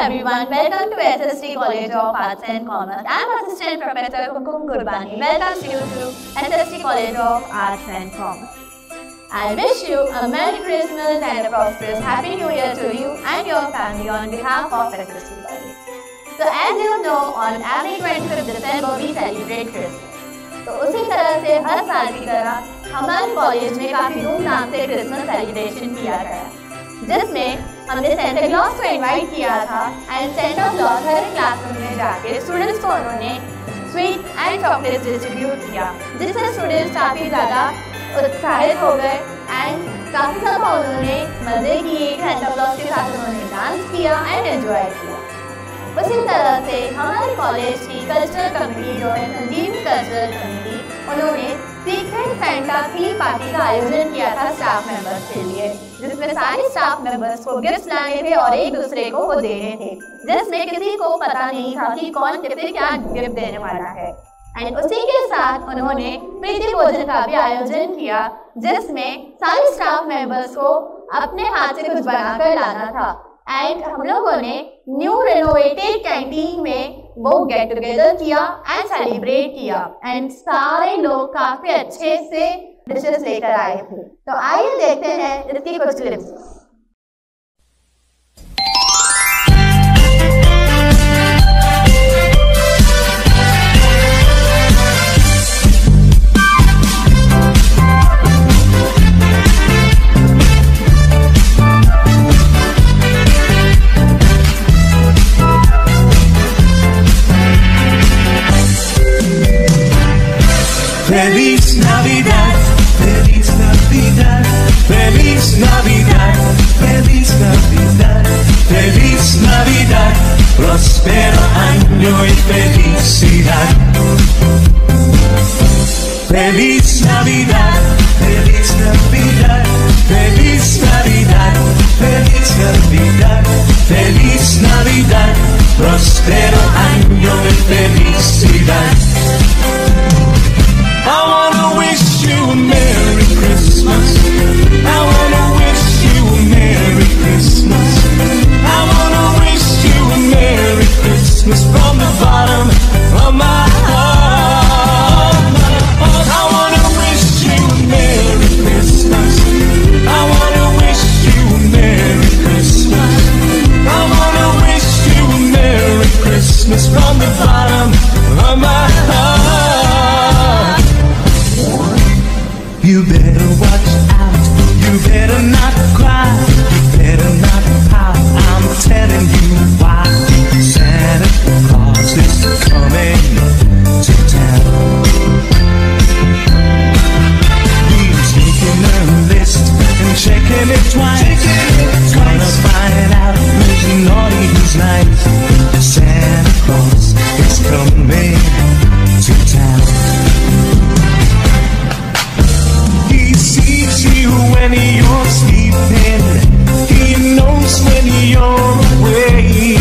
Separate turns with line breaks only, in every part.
Hello everyone, welcome to SST College of Arts and Commerce. I am Assistant Professor Kumkum Kurbani. Welcome you to SST College of Arts and Commerce. I wish you a Merry Christmas and a prosperous Happy New Year to you and your family on behalf of SST College. So as you know, on every 25th December we celebrate Christmas. तो उसी तरह से हर साल की तरह हमारे college में काफ़ी धूमधाम से क्रिसमस सेलिब्रेशन किया गया जिसमें हमने सेंटर क्लॉस को इनवाइट किया था एंड सेंटर क्लॉस हर क्लासरूम में जाके स्टूडेंट्स को उन्होंने स्वीट एंड चॉकलेट्स डिस्ट्रीब्यूट किया। जिससे स्टूडेंट्स काफ़ी ज़्यादा उत्साहित हो गए एंड काफ़ी ज़्यादा उन्होंने मज़े किए सेंटर क्लॉस के साथ उन्होंने डांस किया एंड एंजॉय किया। उसी तरह से हमारे कॉलेज की कल्चरल कमेटी जो है Sanjeev cultural committee Fanta party का आयोजन किया था स्टाफ मेंबर्स के लिए, जिसमें सारे स्टाफ मेंबर्स को गिफ्ट थे और एक दूसरे को वो थे। जिसमें किसी को पता नहीं था कि कौन क्या गिफ्ट देने वाला है। एंड उसी के साथ उन्होंने प्रीति भोजन का भी आयोजन किया, जिसमें सारे स्टाफ मेंबर्स को अपने हाथ से कुछ बनाकर लाना था। एंड हम लोगों ने न्यू रेनोवेटेड कैंटीन में वो गेट टुगेदर किया एंड सेलिब्रेट किया। एंड सारे लोग काफ़ी अच्छे से डिशेस लेकर आए थे तो आइए देखते हैं इसकी कुछ
clips felicidad. Feliz Navidad, feliz Navidad, feliz Navidad, feliz Navidad, feliz Navidad, próspero año y felicidad. Bottom of my heart. I wanna wish you a Merry Christmas. I wanna wish you a Merry Christmas. I wanna wish you a Merry Christmas when you're sleeping. He knows when you're away.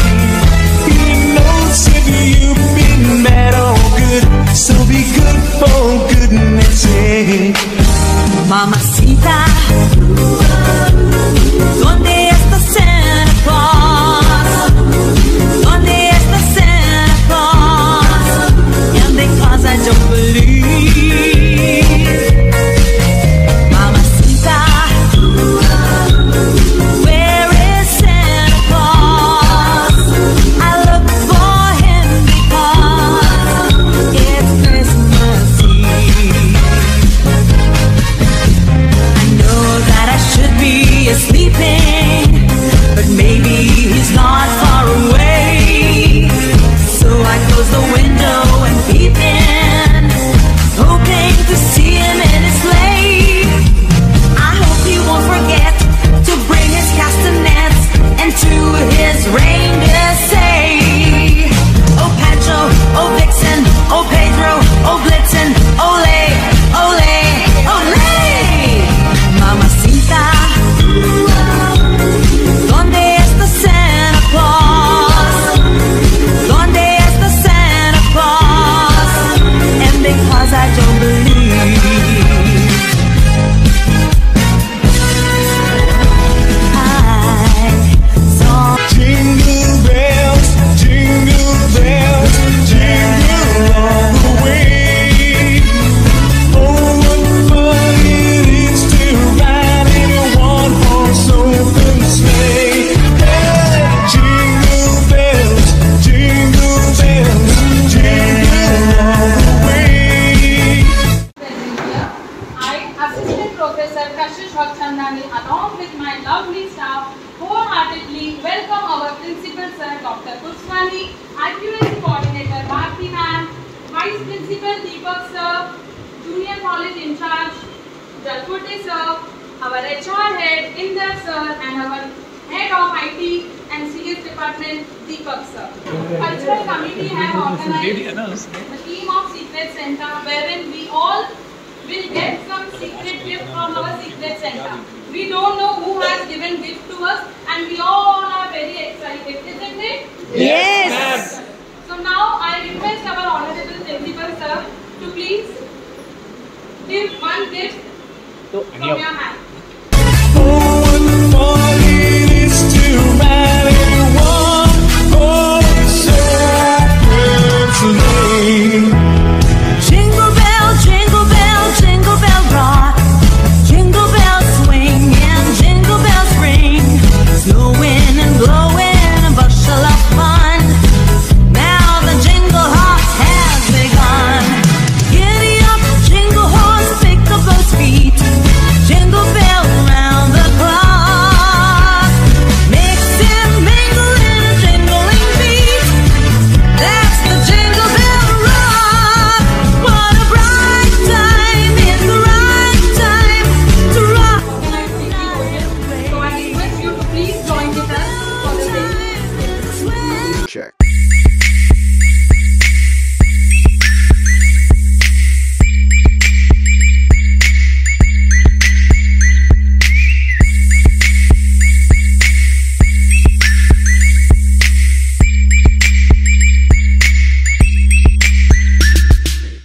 He knows if you've been
bad or good. So be good for goodness sake. Mamacita. College in charge Jalkote Sir, our HR Head Inder Sir and our Head of IT and CS Department Deepak Sir. Cultural Committee have organized the team of Secret Santa wherein we all will get some secret gift from our Secret Santa. We don't know who has given gift to us and we all are very excited, isn't it?
Yes.
So now I request our Honorable Principal Sir to please If one gets so from your hand.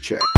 check.